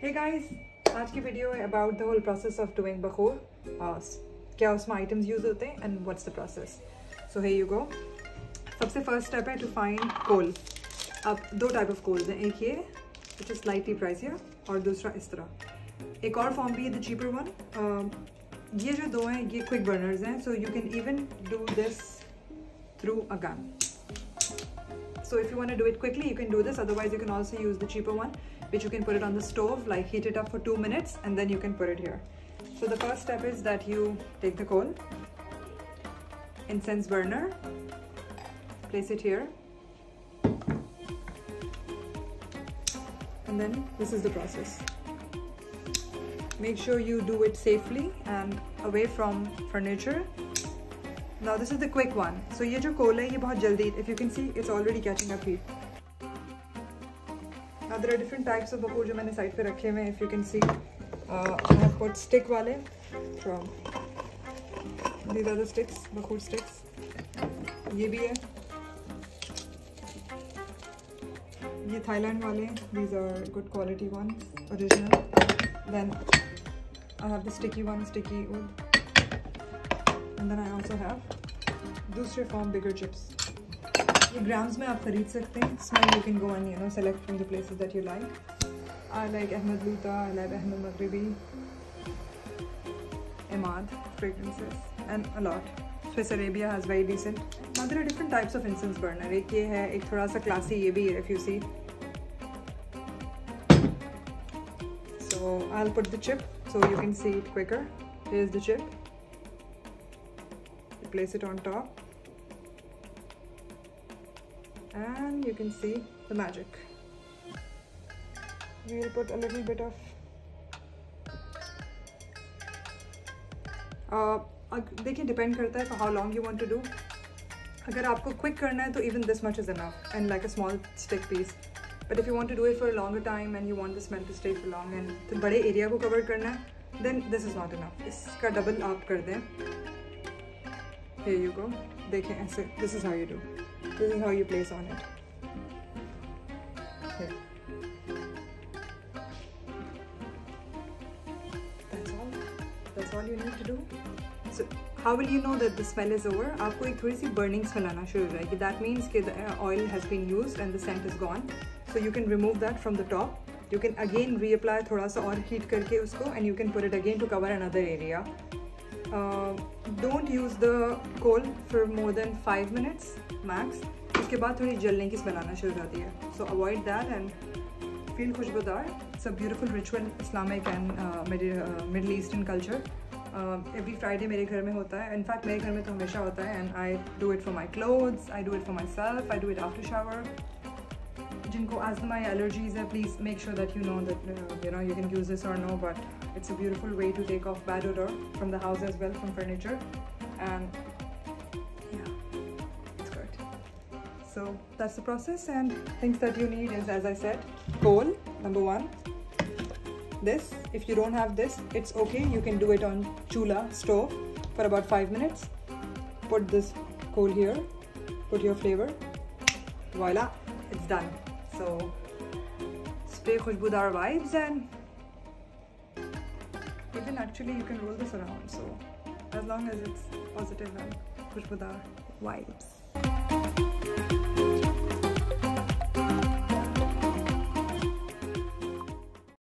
Hey guys, आज की video है about the whole process of doing बखूर क्या उसमें आइटम्स यूज़ होते हैं and what's the process so hey you go सबसे फ़र्स्ट स्टेप है टू फाइंड कोल अब दो टाइप ऑफ़ कोल्स हैं. एक ये विच इज़ स्लाइटली प्राइसियर और दूसरा इस तरह. एक और फॉर्म भी है द चीपर वन ये जो दो हैं ये क्विक बर्नर्स हैं so you can even do this through a gun so if you want to do it quickly you can do this. Otherwise you can also use the cheaper one which you can put it on the stove like heat it up for two minutes and then you can put it here. So the first step is that you take the coal incense burner place it here and then this is the process. Make sure you do it safely and away from furniture now this is the quick one so ये जो coal है ये बहुत जल्दी if you can see it's already catching up heat now there are different types of bakur जो मैंने side पे रखे हुए हैं you can see uh, I have put stick वाले from these are the sticks bakur sticks ये भी है ये थाईलैंड वाले these are good quality ones original then I have the sticky one sticky wood and then I also have दूसरे form bigger chips ये grams में आप खरीद सकते हैं smell you can go and you know select from the places that you like I like Ahmed Luta I like Ahmed Maghribi and a lot. Swiss Arabia has very decent. Now there are different types of incense burner. एक ये है एक थोड़ा सा classy ये भी है if you see. So I'll put the chip so you can see it quicker. Here's the chip. You place it on top. and you can see the magic. We'll put a little bit of uh, देखिए depend करता है how long you want to do अगर आपको quick करना है तो even this much is enough and like a small stick piece but if you want to do it for longer time and you want the smell to stay for long and बड़े area को cover करना है then this is not enough इसका double आप कर दें. here you go. देखें ऐसे. This is how you do this is how you place on it how will you know that the smell is over आपको एक थोड़ी सी बर्निंग स्मेल आना शुरू हो जाएगी. दैट मीन्स कि oil has been use and the scent is gone so you can remove that from the top you can again reapply थोड़ा सा और हीट करके उसको and you can put it again to cover another area don't use the coal for more than five minutes max उसके बाद थोड़ी जलने की बनाना शुरू हो जाती है so avoid that and feel खुशबूदार it's a beautiful ritual Islamic and Middle Eastern culture every Friday मेरे घर में होता है। इनफैक्ट मेरे घर में तो हमेशा होता है and I do it for my clothes I do it for my self I do it after shower जिनको एज माई एलर्जीज है please make sure that you know that you know you can use this और no but it's a beautiful way to take off bad odor from the house as well from furniture and so that's the process and things that you need is as I said coal number one this if you don't have this it's okay you can do it on chula stove for about five minutes put this coal here put your flavor voila it's done so spray khushbudar vibes and even actually you can roll this around. So as long as it's positive and khushbudar vibes